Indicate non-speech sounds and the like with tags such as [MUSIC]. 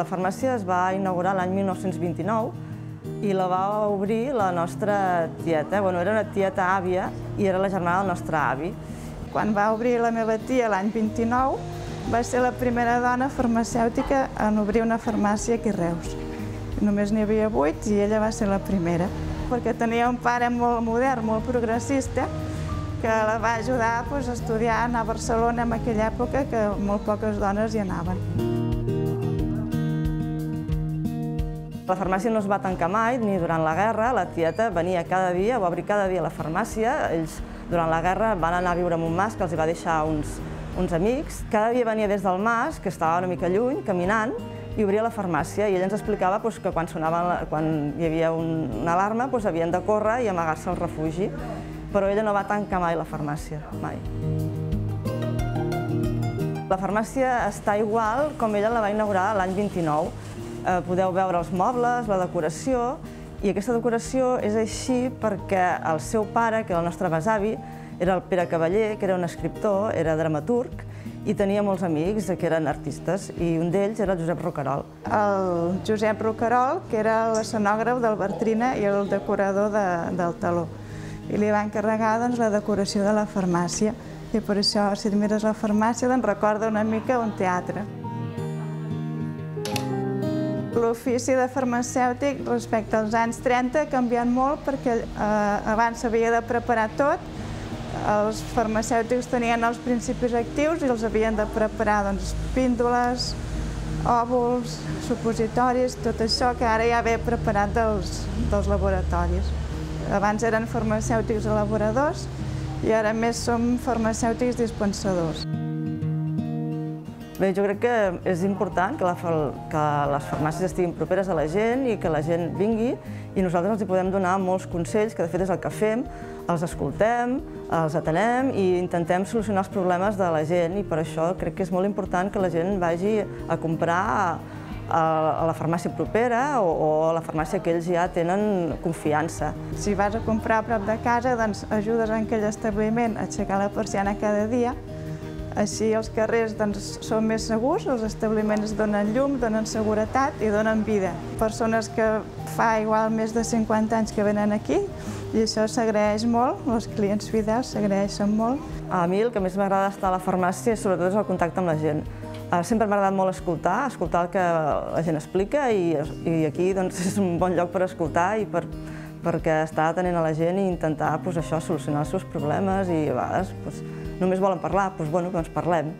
La farmàcia es va inaugurar l'any 1929 i la va obrir la nostra tieta. Bueno, era una tieta àvia i era la germana del nostre avi. Quan va obrir la meva tia l'any 29, va ser la primera dona farmacèutica en obrir una farmàcia aquí a Reus. Només n'hi havia vuit i ella va ser la primera, perquè tenia un pare molt modern, molt progressista, que la va ajudar doncs, a estudiar, anar a Barcelona en aquella època que molt poques dones hi anaven. La farmàcia no es va tancar mai, ni durant la guerra. La tieta venia cada dia, va obrir cada dia la farmàcia. Ells, durant la guerra, van anar a viure en un mas que els va deixar uns, uns amics. Cada dia venia des del mas, que estava una mica lluny, caminant, i obria la farmàcia i ell ens explicava doncs, que quan, sonava, quan hi havia un, una alarma doncs, havien de córrer i amagar-se al refugi però ella no va tancar mai la farmàcia, mai. La farmàcia està igual com ella la va inaugurar l'any 29. Eh, podeu veure els mobles, la decoració, i aquesta decoració és així perquè el seu pare, que era el nostre besavi, era el Pere Cavaller, que era un escriptor, era dramaturg, i tenia molts amics que eren artistes, i un d'ells era el Josep Rocarol. El Josep Rocarol, que era l'escenògraf del Bertrina i el decorador de, del taló i li va encarregar doncs, la decoració de la farmàcia. I per això, si mires la farmàcia, doncs, recorda una mica un teatre. L'ofici de farmacèutic respecte als anys 30 ha canviat molt perquè eh, abans s'havia de preparar tot, els farmacèutics tenien els principis actius i els havien de preparar doncs, píndoles, òvuls, supositoris, tot això que ara ja ve preparat dels, dels laboratoris. Abans eren farmacèutics elaboradors i ara més som farmacèutics dispensadors. Bé, jo crec que és important que, la, que les farmàcies estiguin properes a la gent i que la gent vingui i nosaltres els hi podem donar molts consells, que de fet és el que fem, els escoltem, els atenem i intentem solucionar els problemes de la gent i per això crec que és molt important que la gent vagi a comprar a la farmàcia propera o, o a la farmàcia que ells ja tenen confiança. Si vas a comprar a prop de casa, doncs ajudes en aquell establiment a aixecar la persiana cada dia, així els carrers doncs, són més segurs, els establiments donen llum, donen seguretat i donen vida. Persones que fa igual més de 50 anys que venen aquí i això s'agraeix molt, els clients fidels s'agraeixen molt. A mi el que més m'agrada estar a la farmàcia sobretot és el contacte amb la gent. Eh, sempre m'ha agradat molt escoltar, escoltar el que la gent explica i, i aquí doncs, [LAUGHS] és un bon lloc per escoltar i per, perquè estar atenent a la gent i intentar pues, això, solucionar els seus problemes i a vegades pues, només volen parlar, doncs, bueno, doncs parlem.